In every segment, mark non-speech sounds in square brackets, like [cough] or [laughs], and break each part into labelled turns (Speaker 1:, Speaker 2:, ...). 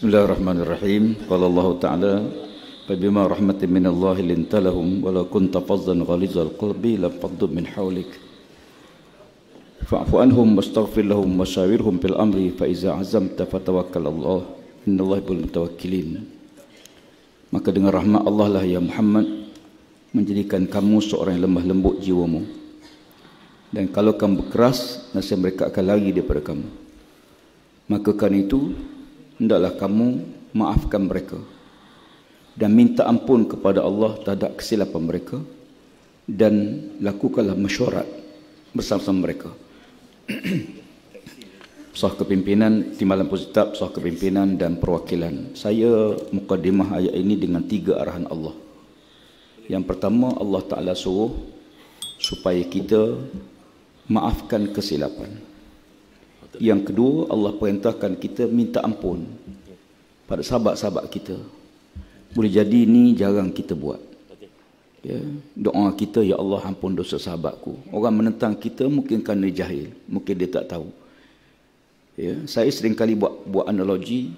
Speaker 1: Bismillahirrahmanirrahim. Qala Allah Ta'ala, "Fa bima rahmatin min Allah lintalahum wa law kunta fazzan ghalizal qalbi la faddu min hawlik." Fa'fu anhum wastaghfir lahum washawirhum bil amri fa iza azamta fatawakkal Allah. Innallaha bil mutawakkilin. Maka dengan rahmat Allah lah ya Muhammad menjadikan kamu seorang yang lemah lembut jiwamu. Dan kalau kamu berkeras, nasib mereka akan lari daripada kamu. Maka kan itu hendaklah kamu maafkan mereka dan minta ampun kepada Allah terhadap kesilapan mereka dan lakukanlah mesyuarat bersama-sama mereka. [clears throat] Sah kepimpinan Timbalan Pusat, sah kepimpinan dan perwakilan. Saya mukadimah ayat ini dengan tiga arahan Allah. Yang pertama Allah Taala suruh supaya kita maafkan kesilapan. Yang kedua Allah perintahkan kita minta ampun pada sahabat-sahabat kita boleh jadi ni jarang kita buat. Ya, doa kita ya Allah ampun dosa sahabatku. Orang menentang kita mungkin kerana jahil, mungkin dia tak tahu. Ya, saya sering kali buat buat analogi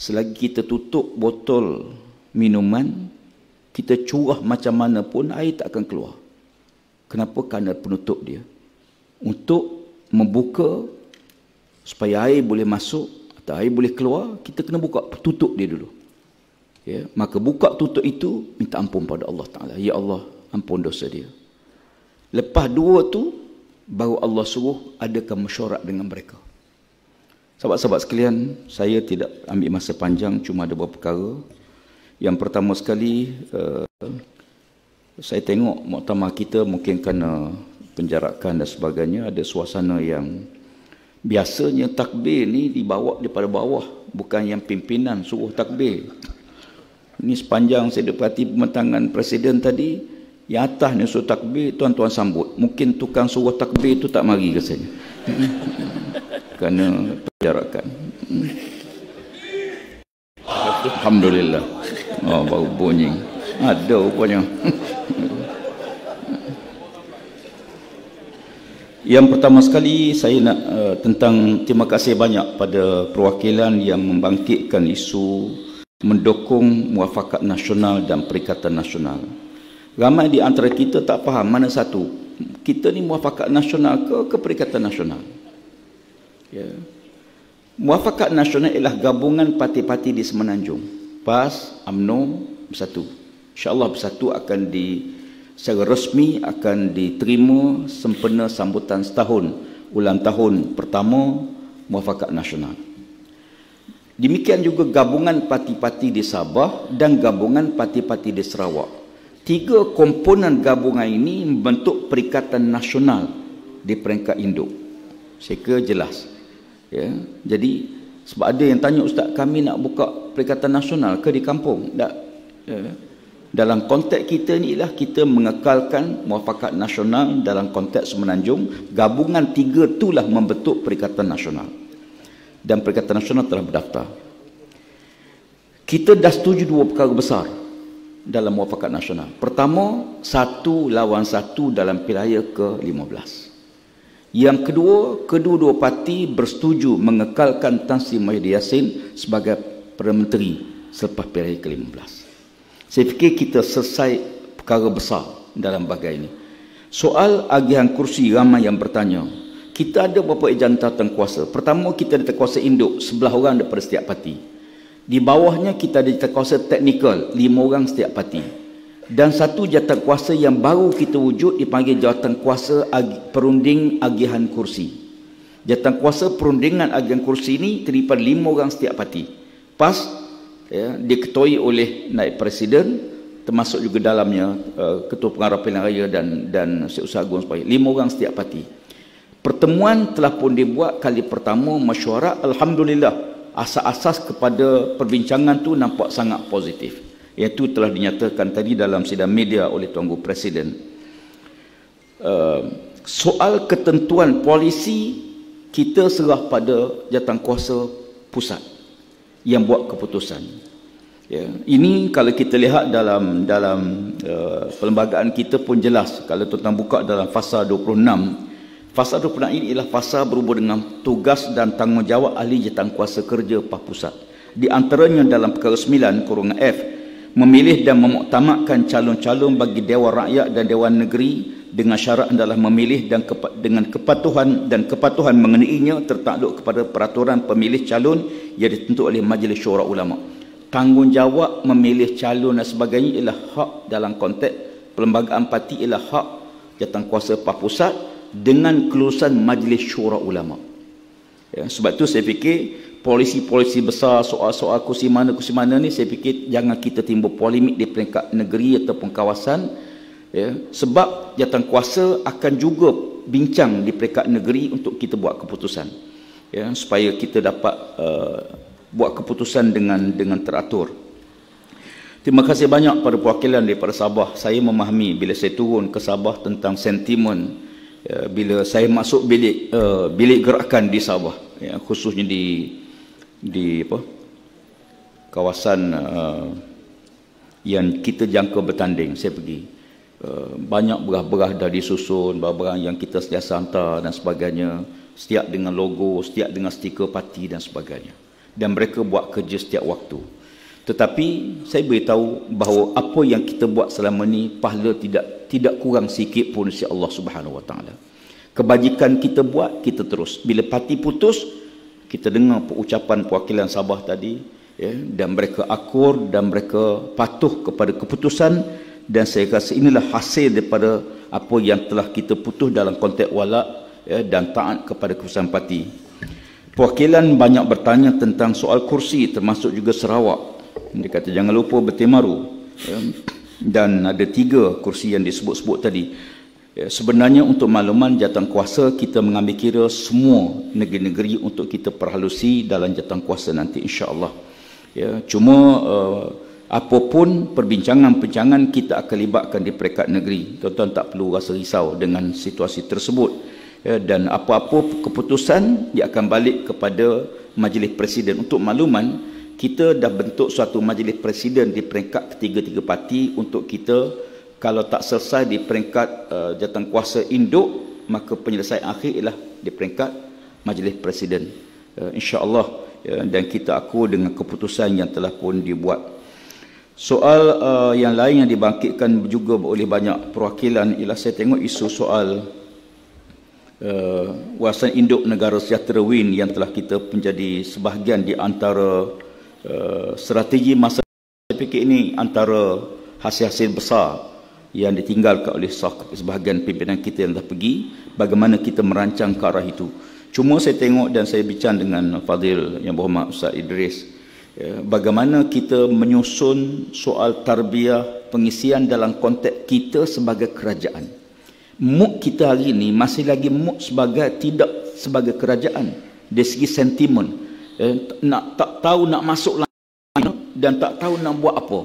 Speaker 1: selagi kita tutup botol minuman, kita curah macam mana pun air tak akan keluar. Kenapa? Kerana penutup dia. Untuk membuka supaya air boleh masuk atau air boleh keluar, kita kena buka tutup dia dulu. Ya, maka buka tutup itu minta ampun pada Allah Ta'ala. Ya Allah ampun dosa dia. Lepas dua tu baru Allah suruh adakan mesyuarat dengan mereka. Sahabat-sahabat sekalian saya tidak ambil masa panjang cuma ada beberapa perkara. Yang pertama sekali uh, saya tengok muktamar kita mungkin kerana penjarakan dan sebagainya. Ada suasana yang biasanya takbir ni dibawa daripada bawah bukan yang pimpinan suruh takbir ini sepanjang saya dapati pementangan presiden tadi, yang atas ni suruh takbir, tuan-tuan sambut. Mungkin tukang suruh takbir tu tak mari rasanya. [laughs] Kerana penjarakan. Alhamdulillah. Oh, baru bunyi. Ada rupanya. [laughs] Yang pertama sekali saya nak uh, tentang terima kasih banyak pada perwakilan yang membangkitkan isu mendukung muafakat nasional dan perikatan nasional. Ramai di antara kita tak faham mana satu. Kita ni muafakat nasional ke ke perikatan nasional? Ya. Muafakat nasional ialah gabungan parti-parti di Semenanjung. PAS, AMNO bersatu. InsyaAllah bersatu akan di secara resmi akan diterima sempena sambutan setahun ulang tahun pertama muafakat nasional. Demikian juga gabungan parti-parti di Sabah dan gabungan parti-parti di Sarawak. Tiga komponen gabungan ini membentuk perikatan nasional di peringkat induk. Kira jelas. Ya. Jadi sebab ada yang tanya ustaz kami nak buka perikatan nasional ke di kampung? Tak. Ya. Dalam konteks kita ni lah kita mengekalkan muafakat nasional dalam konteks semenanjung. Gabungan tiga itulah membentuk perikatan nasional dan Perikatan Nasional telah berdaftar. Kita dah setuju dua perkara besar dalam muafakat nasional. Pertama, satu lawan satu dalam pilihan ke-15. Yang kedua, kedua-dua parti bersetuju mengekalkan Tan Sri Mahdi Yassin sebagai Perdana Menteri selepas pilihan ke-15. Saya fikir kita selesai perkara besar dalam bagai ini. Soal agihan kursi ramai yang bertanya, kita ada beberapa jantatan kuasa. Pertama, kita ada kuasa induk, sebelah orang daripada setiap parti. Di bawahnya kita ada kuasa teknikal, lima orang setiap parti. Dan satu jawatan kuasa yang baru kita wujud dipanggil jawatan kuasa agi, perunding agihan kursi. Jawatan kuasa perundingan agihan kursi ini terdiri pada lima orang setiap parti. PAS ya, diketuai oleh naib presiden, termasuk juga dalamnya uh, ketua pengarah pilihan raya dan dan seusaha agung supaya lima orang setiap parti. Pertemuan telah pun dibuat kali pertama mesyuarat Alhamdulillah asas-asas kepada perbincangan tu nampak sangat positif. Iaitu telah dinyatakan tadi dalam sidang media oleh Tuan Guru Presiden. Uh, soal ketentuan polisi kita serah pada jatan kuasa pusat yang buat keputusan ya ini kalau kita lihat dalam dalam uh, perlembagaan kita pun jelas kalau tuan buka dalam fasa 26 Fasa 26 ini ialah fasa berhubung dengan tugas dan tanggungjawab ahli jatan kuasa kerja PAH Pusat. di antaranya dalam perkara 9 kurungan F memilih dan memuktamadkan calon-calon bagi Dewan Rakyat dan Dewan Negeri dengan syarat adalah memilih dan kepa dengan kepatuhan dan kepatuhan mengenainya tertakluk kepada peraturan pemilih calon yang ditentu oleh Majlis Syura Ulama. Tanggungjawab memilih calon dan sebagainya ialah hak dalam konteks perlembagaan parti ialah hak jawatan kuasa PAH Pusat dengan kelulusan Majlis Syura Ulama. Ya, sebab tu saya fikir polisi-polisi besar soal-soal kursi mana kursi mana ni saya fikir jangan kita timbul polemik di peringkat negeri ataupun kawasan ya sebab jawatan kuasa akan juga bincang di peringkat negeri untuk kita buat keputusan. Ya supaya kita dapat uh, buat keputusan dengan dengan teratur. Terima kasih banyak pada perwakilan daripada Sabah. Saya memahami bila saya turun ke Sabah tentang sentimen ya, bila saya masuk bilik uh, bilik gerakan di Sabah ya khususnya di di apa? Kawasan uh, yang kita jangka bertanding. Saya pergi uh, banyak berah-berah dah disusun barang-barang yang kita sentiasa hantar dan sebagainya. Setiap dengan logo setiap dengan stiker parti dan sebagainya. Dan mereka buat kerja setiap waktu. Tetapi saya beritahu bahawa apa yang kita buat selama ni pahala tidak tidak kurang sikit pun si Allah Subhanahu Wa Taala. Kebajikan kita buat kita terus. Bila parti putus kita dengar ucapan perwakilan Sabah tadi ya, dan mereka akur dan mereka patuh kepada keputusan dan saya rasa inilah hasil daripada apa yang telah kita putus dalam konteks walak ya, dan taat kepada keputusan parti. Perwakilan banyak bertanya tentang soal kursi termasuk juga Sarawak. Dia kata jangan lupa bertemaru. Ya, dan ada tiga kursi yang disebut-sebut tadi. Ya, sebenarnya untuk makluman jatuh kuasa kita mengambil kira semua negeri-negeri untuk kita perhalusi dalam jatuh kuasa nanti insya-Allah. Ya, cuma uh, apapun perbincangan-perbincangan kita akan libatkan di peringkat negeri. Tuan-tuan tak perlu rasa risau dengan situasi tersebut. Ya, dan apa-apa keputusan dia akan balik kepada majlis presiden untuk makluman kita dah bentuk suatu majlis presiden di peringkat ketiga-tiga parti untuk kita kalau tak selesai di peringkat uh, jawatan kuasa induk maka penyelesaian akhir ialah di peringkat majlis presiden uh, insyaallah uh, dan kita aku dengan keputusan yang telah pun dibuat soal uh, yang lain yang dibangkitkan juga oleh banyak perwakilan ialah saya tengok isu soal uh, wawasan induk negara sejahtera WIN yang telah kita menjadi sebahagian di antara uh, strategi masa fikir ini antara hasil-hasil besar yang ditinggalkan oleh sebahagian pimpinan kita yang dah pergi bagaimana kita merancang ke arah itu. Cuma saya tengok dan saya bincang dengan Fadil yang berhormat Ustaz Idris bagaimana kita menyusun soal tarbiyah pengisian dalam konteks kita sebagai kerajaan. Muk kita hari ini masih lagi muk sebagai tidak sebagai kerajaan dari segi sentimen. Ya, nak tak tahu nak masuk lagi dan tak tahu nak buat apa.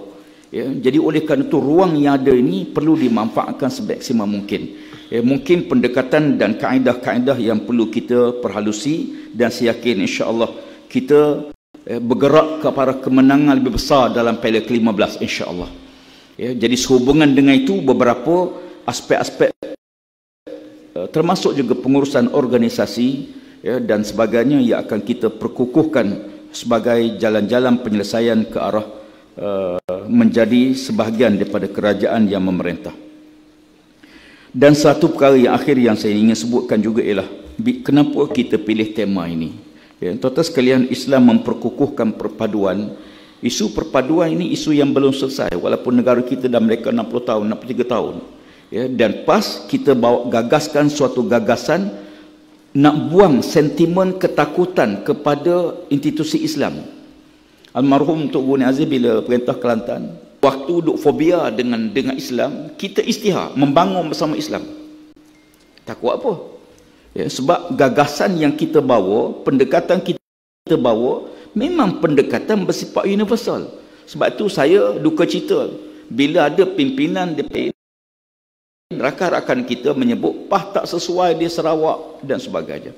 Speaker 1: Ya, jadi oleh kerana itu ruang yang ada ini perlu dimanfaatkan sebaksimal mungkin. Ya, mungkin pendekatan dan kaedah-kaedah yang perlu kita perhalusi dan saya yakin insya-Allah kita ya, bergerak kepada kemenangan lebih besar dalam piala ke-15 insya-Allah. Ya, jadi sehubungan dengan itu beberapa aspek-aspek uh, termasuk juga pengurusan organisasi ya, dan sebagainya yang akan kita perkukuhkan sebagai jalan-jalan penyelesaian ke arah uh, menjadi sebahagian daripada kerajaan yang memerintah. Dan satu perkara yang akhir yang saya ingin sebutkan juga ialah kenapa kita pilih tema ini. Ya, tuan sekalian Islam memperkukuhkan perpaduan. Isu perpaduan ini isu yang belum selesai walaupun negara kita dah mereka 60 tahun, 63 tahun. Ya, dan pas kita bawa gagaskan suatu gagasan nak buang sentimen ketakutan kepada institusi Islam almarhum Tok Guni Aziz bila perintah Kelantan waktu duk fobia dengan dengan Islam kita istihar membangun bersama Islam takut apa ya, sebab gagasan yang kita bawa pendekatan kita bawa memang pendekatan bersifat universal. Sebab tu saya duka cita bila ada pimpinan DPN rakan-rakan kita menyebut pah tak sesuai di Sarawak dan sebagainya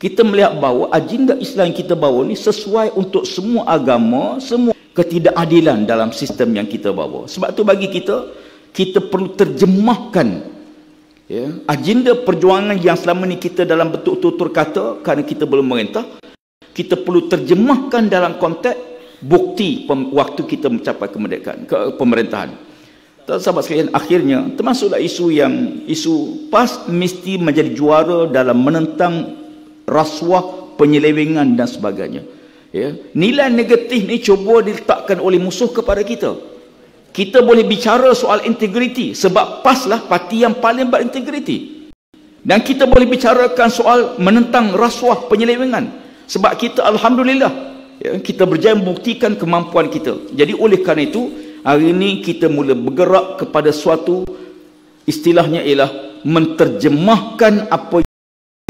Speaker 1: kita melihat bahawa agenda Islam yang kita bawa ni sesuai untuk semua agama, semua ketidakadilan dalam sistem yang kita bawa. Sebab tu bagi kita, kita perlu terjemahkan ya, agenda perjuangan yang selama ni kita dalam bentuk tutur kata kerana kita belum merintah, kita perlu terjemahkan dalam konteks bukti waktu kita mencapai kemerdekaan, ke pemerintahan. Sahabat sekalian, akhirnya termasuklah isu yang isu PAS mesti menjadi juara dalam menentang rasuah, penyelewengan dan sebagainya. Ya. Nilai negatif ni cuba diletakkan oleh musuh kepada kita. Kita boleh bicara soal integriti sebab PAS lah parti yang paling berintegriti. Dan kita boleh bicarakan soal menentang rasuah penyelewengan. Sebab kita Alhamdulillah ya, kita berjaya membuktikan kemampuan kita. Jadi oleh kerana itu hari ini kita mula bergerak kepada suatu istilahnya ialah menterjemahkan apa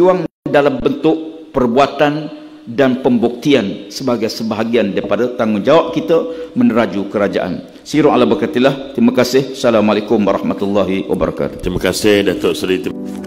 Speaker 1: yang dalam bentuk perbuatan dan pembuktian sebagai sebahagian daripada tanggungjawab kita meneraju kerajaan. Siru ala berkatilah. Terima kasih. Assalamualaikum warahmatullahi wabarakatuh.
Speaker 2: Terima kasih Datuk Seri.